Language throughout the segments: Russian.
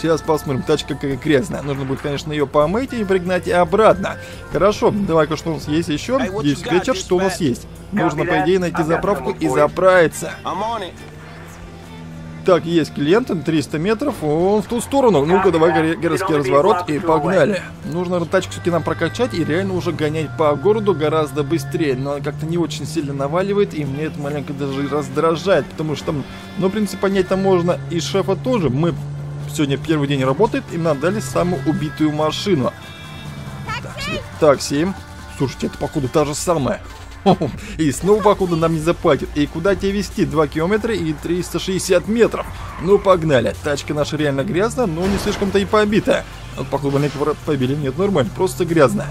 Сейчас посмотрим, тачка какая грязная. Нужно будет, конечно, ее помыть и пригнать обратно. Хорошо, давай-ка что у нас есть еще? Есть вечер, что у нас есть? Нужно, по идее, найти заправку и заправиться. Так, есть клиент, 300 метров, он в ту сторону. Ну-ка, давай городский разворот и погнали. Нужно тачку все-таки нам прокачать и реально уже гонять по городу гораздо быстрее. Но она как-то не очень сильно наваливает, и мне это маленько даже раздражает, потому что ну, в принципе, понять там можно и шефа тоже. Мы сегодня первый день работает, им нам дали самую убитую машину. Такси. Такси. Слушайте, это походу та же самая. И снова, походу, нам не заплатят. И куда тебя везти? 2 километра и 360 метров. Ну, погнали. Тачка наша реально грязная, но не слишком-то и побитая. Вот, походу, маленько побили. Нет, нормально, просто грязная.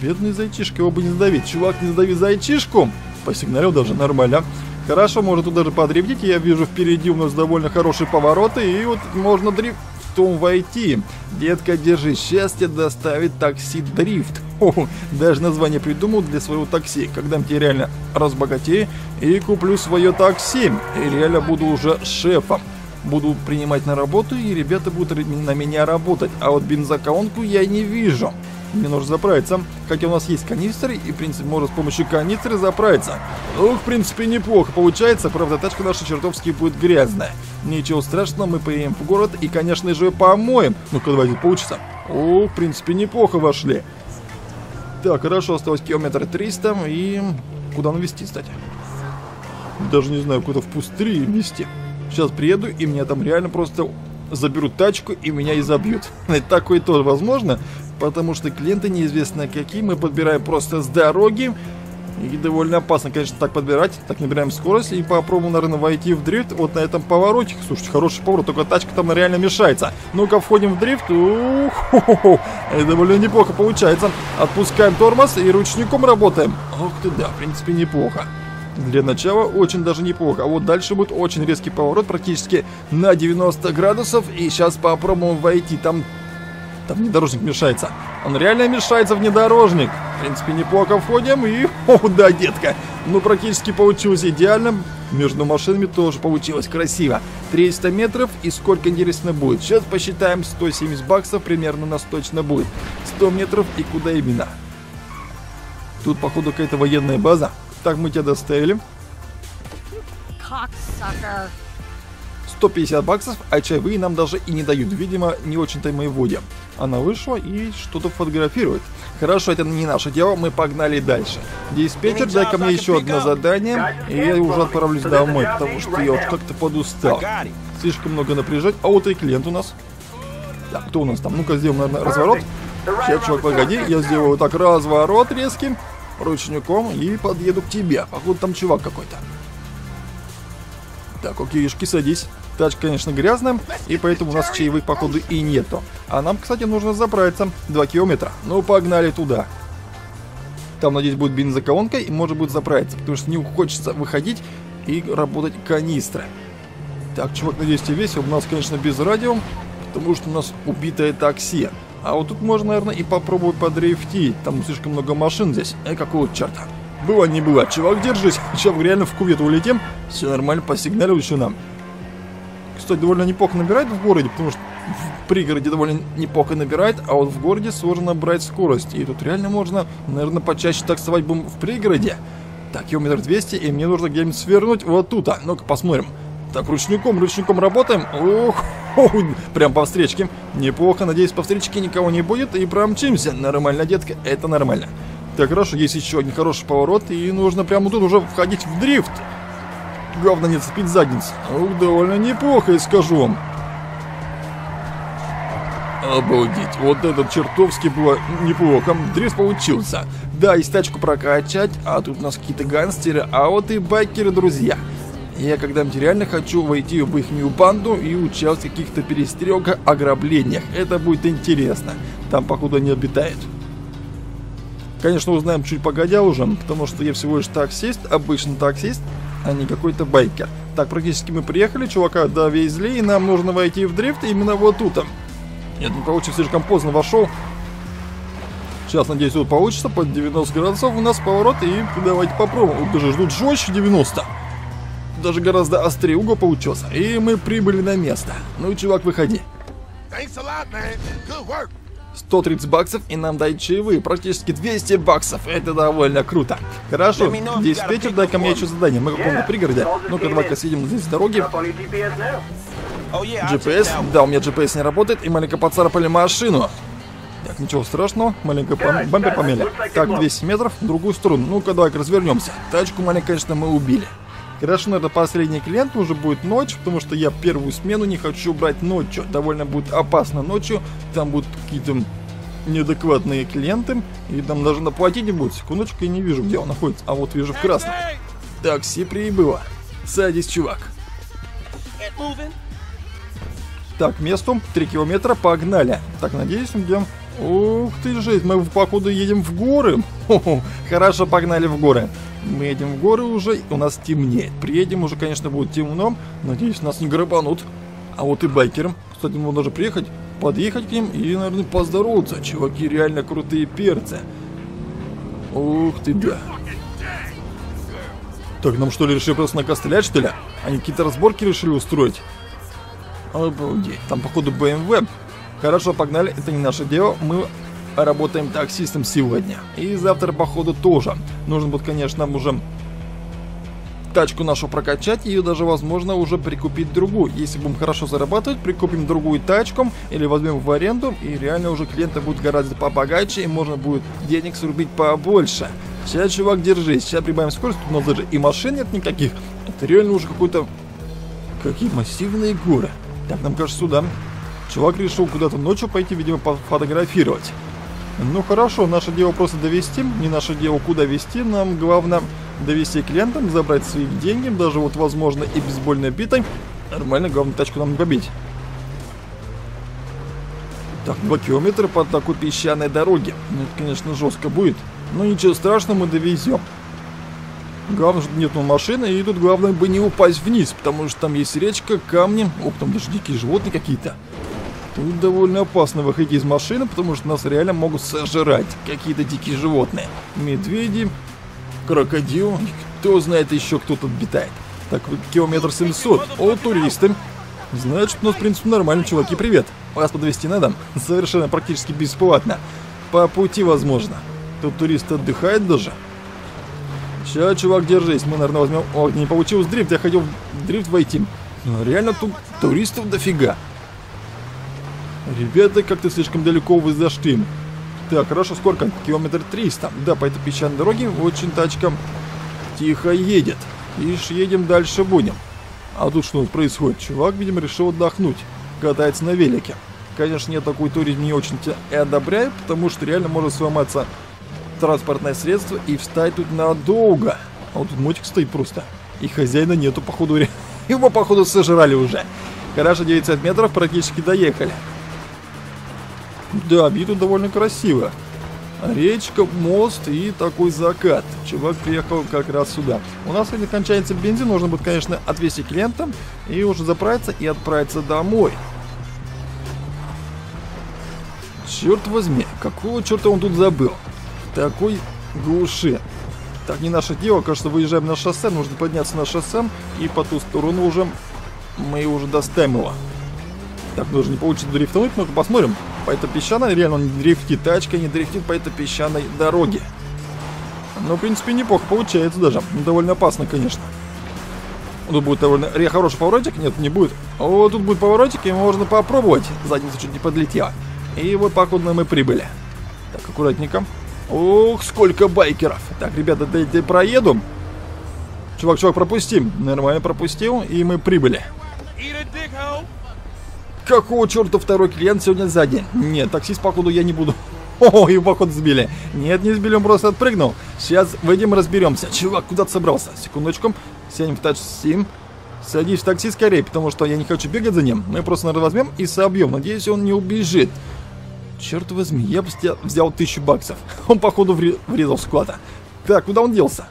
Бедный зайчишка, его бы не задавить. Чувак, не задави зайчишку. Посигналил даже нормально. Хорошо, можно тут даже подрифтить. Я вижу впереди у нас довольно хорошие повороты. И вот можно дрифт том войти. Детка, держи счастье доставит такси дрифт. О, даже название придумал для своего такси. Когда я реально разбогатею и куплю свое такси. И реально буду уже шефом. Буду принимать на работу, и ребята будут на меня работать. А вот бензоколонку я не вижу. Мне нужно заправиться. Хотя у нас есть канистры, и, в принципе, можно с помощью канистры заправиться. Ну, в принципе, неплохо получается. Правда, тачка наша чертовски будет грязная. Ничего страшного, мы поедем в город и, конечно же, помоем. Ну-ка, давайте, получится. О, в принципе, неплохо вошли. Так, хорошо, осталось километр 300, и... Куда навести, кстати? Даже не знаю, куда в пустыри вести. Сейчас приеду, и меня там реально просто заберут тачку, и меня и забьют. Такое тоже возможно потому что клиенты неизвестно какие, мы подбираем просто с дороги, и довольно опасно, конечно, так подбирать. Так набираем скорость и попробуем, наверное, войти в дрифт вот на этом повороте. Слушайте, хороший поворот, только тачка там реально мешается. Ну-ка, входим в дрифт. Ух, хо -хо Это довольно неплохо получается. Отпускаем тормоз и ручником работаем. Ух ты, да, в принципе, неплохо. Для начала очень даже неплохо. А вот дальше будет очень резкий поворот, практически на 90 градусов. И сейчас попробуем войти. Там там внедорожник мешается. Он реально мешается внедорожник. В принципе, неплохо входим и... О, да, детка. Ну, практически получилось идеально. Между машинами тоже получилось красиво. 300 метров и сколько интересно будет. Сейчас посчитаем 170 баксов примерно нас точно будет. 100 метров и куда именно? Тут, походу, какая-то военная база. Так, мы тебя доставили. Cocksucker. 150 баксов, а чаевые нам даже и не дают. Видимо, не очень-то мы вводим. Она вышла и что-то фотографирует. Хорошо, это не наше дело, мы погнали дальше. Диспетчер, дай ко мне еще одно задание, и я уже отправлюсь домой, потому что я вот как-то подустал. Слишком много напряжать. А вот и клиент у нас. Так, кто у нас там? Ну-ка, сделаем, наверное, разворот. Сейчас, чувак, погоди, я сделаю вот так разворот резким, ручником, и подъеду к тебе. Походу, там чувак какой-то. Так, окейшки, садись. Тачка, конечно, грязная, и поэтому у нас чаевых, походу, и нету. А нам, кстати, нужно заправиться. 2 километра. Ну, погнали туда. Там, надеюсь, будет бензоколонка и может будет заправиться, потому что не хочется выходить и работать канистры. Так, чувак, надеюсь, тебе весело. У нас, конечно, без радио, потому что у нас убитое такси. А вот тут можно, наверное, и попробовать подрифтить. Там слишком много машин здесь. Э, какого черта? Было не было. Чувак, держись. Сейчас реально в кувет улетим. Все нормально, посигналил еще нам кстати, довольно неплохо набирает в городе, потому что в пригороде довольно неплохо набирает, а вот в городе сложно брать скорость. И тут реально можно, наверное, почаще таксовать будем в пригороде. Так, километр 200, и мне нужно где-нибудь свернуть вот тут. А. Ну-ка, посмотрим. Так, ручником, ручником работаем. Ох, прям по встречке. Неплохо, надеюсь, по встречке никого не будет. И промчимся. Нормально, детка, это нормально. Так, хорошо, есть еще один хороший поворот, и нужно прямо тут уже входить в дрифт. Главное не цепить задницу. Ух, довольно неплохо, я скажу вам. Обалдеть, вот этот чертовски было неплохо. Дресс получился. Да, и тачку прокачать, а тут у нас какие-то гангстеры, а вот и байкеры, друзья. Я когда-нибудь реально хочу войти в их банду и участвовать в каких-то перестрелках, ограблениях. Это будет интересно. Там, походу, не обитает. Конечно, узнаем чуть погодя уже, потому что я всего лишь таксист, обычный таксист а не какой-то байкер. Так, практически мы приехали, чувака довезли, и нам нужно войти в дрифт именно вот тут. Нет, не получится, слишком поздно вошел. Сейчас, надеюсь, вот получится, под 90 градусов у нас поворот, и давайте попробуем. Вот даже ждут жестче 90. даже гораздо острее угол получился. И мы прибыли на место. Ну, чувак, выходи. 130 баксов и нам дают чаевые, практически 200 баксов. Это довольно круто. Хорошо, здесь вечер, дай-ка мне еще задание. Мы в каком-то пригороде. Ну-ка, давай-ка съедем здесь с дороги. GPS? Да, у меня GPS не работает, и маленько поцарапали машину. Так, ничего страшного, маленько пом бампер помели. Так, 200 метров в другую сторону. Ну-ка, давай-ка развернемся. Тачку маленько, конечно, мы убили. Хорошо, наверное, последний клиент уже будет ночь, потому что я первую смену не хочу брать ночью. Довольно будет опасно ночью. Там будут какие-то неадекватные клиенты, и там даже наплатить не будет. Секундочку, я не вижу, где он находится. А вот вижу в красном. Такси прибыло. Садись, чувак. Так, месту 3 километра, погнали. Так, надеюсь, идем... Ух ты жесть, мы походу едем в горы. Хо -хо, хорошо, погнали в горы. Мы едем в горы уже, у нас темнеет. Приедем уже, конечно, будет темно. Надеюсь, нас не грабанут. А вот и байкерам. Кстати, можно даже приехать, подъехать к ним и, наверное, поздороваться. Чуваки реально крутые перцы. Ух ты, да. Так, нам что ли решили просто накострелять, что ли? Они какие-то разборки решили устроить? Обалдеть, там походу BMW. Хорошо, погнали, это не наше дело. Мы работаем таксистом сегодня. И завтра, походу, тоже. Нужно будет, конечно, уже тачку нашу прокачать, ее даже, возможно, уже прикупить другую. Если будем хорошо зарабатывать, прикупим другую тачку или возьмем в аренду, и реально уже клиенты будут гораздо побогаче, и можно будет денег срубить побольше. Сейчас, чувак, держись, сейчас прибавим скорость, тут у нас даже и машин нет никаких. Это реально уже какой-то... Какие массивные горы. Так, нам кажется, сюда. Чувак решил куда-то ночью пойти, видимо, пофотографировать. Ну хорошо, наше дело просто довести, не наше дело куда вести, нам главное довести клиентам, забрать свои деньги, даже вот возможно и бейсбольной битой. Нормально, главное тачку нам побить. Так, 2 километра по такой песчаной дороге. Ну, это, конечно, жестко будет. Но ничего страшного, мы довезем. Главное, что нету машины, и тут главное бы не упасть вниз, потому что там есть речка, камни, оп, там даже дикие животные какие-то. Тут довольно опасно выходить из машины, потому что нас реально могут сожрать какие-то дикие животные. Медведи, крокодил, кто знает еще кто тут обитает. Так, километр 700. О, туристы. Значит, у нас, в принципе, нормально, чуваки, привет. Вас подвести надо? Совершенно практически бесплатно. По пути, возможно. Тут турист отдыхает даже. Сейчас, чувак, держись. Мы, наверное, возьмем... О, не получилось дрифт. Я хотел в дрифт войти. Но реально тут туристов дофига. Ребята, как-то слишком далеко вы зашли. Так, хорошо, сколько? Километр 300. Да, по этой песчаной дороге очень тачка тихо едет. Ишь, едем дальше будем. А тут что происходит? Чувак, видимо, решил отдохнуть. Катается на велике. Конечно, я такой туризм не очень и одобряю, потому что реально может сломаться транспортное средство и встать тут надолго. А вот тут мотик стоит просто. И хозяина нету, походу. Его, походу, сожрали уже. Хорошо, 900 метров практически доехали. Да, вид довольно красиво. Речка, мост и такой закат. Чувак приехал как раз сюда. У нас, если кончается бензин, нужно будет, конечно, отвезти клиента и уже заправиться и отправиться домой. Черт возьми, какого черта он тут забыл? Такой глуши. Так, не наше дело, кажется, выезжаем на шоссе, нужно подняться на шоссе, и по ту сторону уже мы уже доставим его. Так, даже не получится дрифтануть, ну-ка посмотрим. По этой песчаной, реально он не дрифтит, тачка не дрифтит по этой песчаной дороге. Ну, в принципе, неплохо получается даже. Ну, довольно опасно, конечно. Тут будет довольно хороший поворотик. Нет, не будет. О, тут будет поворотик, и можно попробовать. Задница чуть не подлетела. И вот походу мы прибыли. Так, аккуратненько. Ох, сколько байкеров. Так, ребята, дайте проеду. Чувак, чувак, пропустим. Нормально пропустил, и мы прибыли. Какого черта второй клиент сегодня сзади? Нет, таксист, походу, я не буду. О, и походу сбили. Нет, не сбили, он просто отпрыгнул. Сейчас выйдем разберемся. Чувак, куда ты собрался? Секундочку. Сядем в тач-сим. Садись в такси скорее, потому что я не хочу бегать за ним. Мы просто, наверное, возьмем и собьем. Надеюсь, он не убежит. Черт возьми, я бы взял тысячу баксов. Он, походу, врезал в сквата. Так, куда он делся?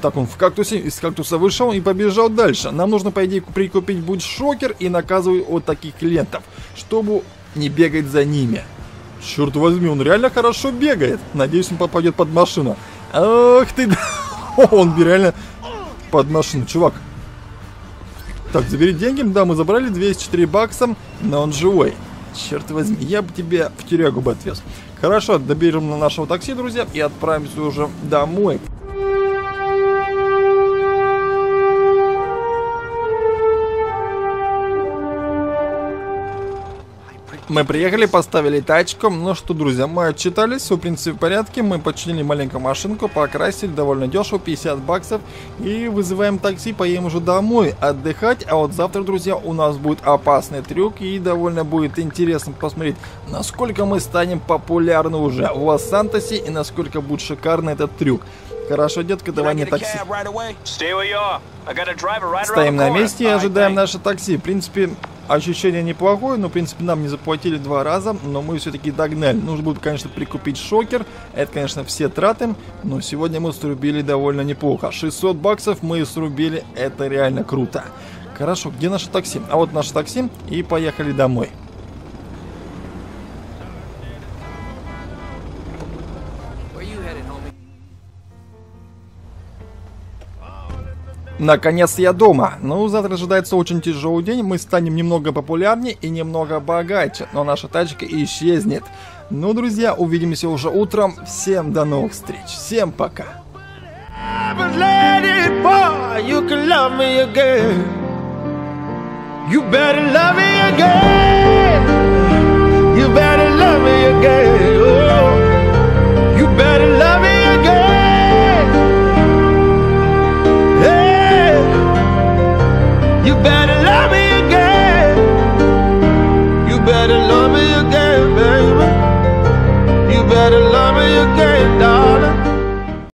Так, он в кактусе, из кактуса вышел и побежал дальше. Нам нужно, по идее, прикупить будь шокер и наказывать вот таких клиентов, чтобы не бегать за ними. Черт возьми, он реально хорошо бегает. Надеюсь, он попадет под машину. Ах ты, он реально под машину, чувак. Так, забери деньги. Да, мы забрали 204 бакса, но он живой. Черт возьми, я бы тебя в тюрягу бы отвез. Хорошо, доберем на нашего такси, друзья, и отправимся уже домой. Мы приехали, поставили тачку. Ну что, друзья, мы отчитались, все в принципе в порядке. Мы починили маленькую машинку, покрасили, довольно дешево, 50 баксов. И вызываем такси, поедем уже домой отдыхать. А вот завтра, друзья, у нас будет опасный трюк. И довольно будет интересно посмотреть, насколько мы станем популярны уже в Лос-Сантосе и насколько будет шикарный этот трюк. Хорошо, детка, давай не такси. Стоим на месте и ожидаем наше такси. В принципе, Ощущение неплохое, но, в принципе, нам не заплатили два раза, но мы все-таки догнали. Нужно будет, конечно, прикупить шокер. Это, конечно, все траты, но сегодня мы срубили довольно неплохо. 600 баксов мы срубили, это реально круто. Хорошо, где наше такси? А вот наше такси, и поехали домой. Наконец я дома. Ну, завтра ожидается очень тяжелый день. Мы станем немного популярнее и немного богаче. Но наша тачка исчезнет. Ну, друзья, увидимся уже утром. Всем до новых встреч. Всем пока. You better love me again.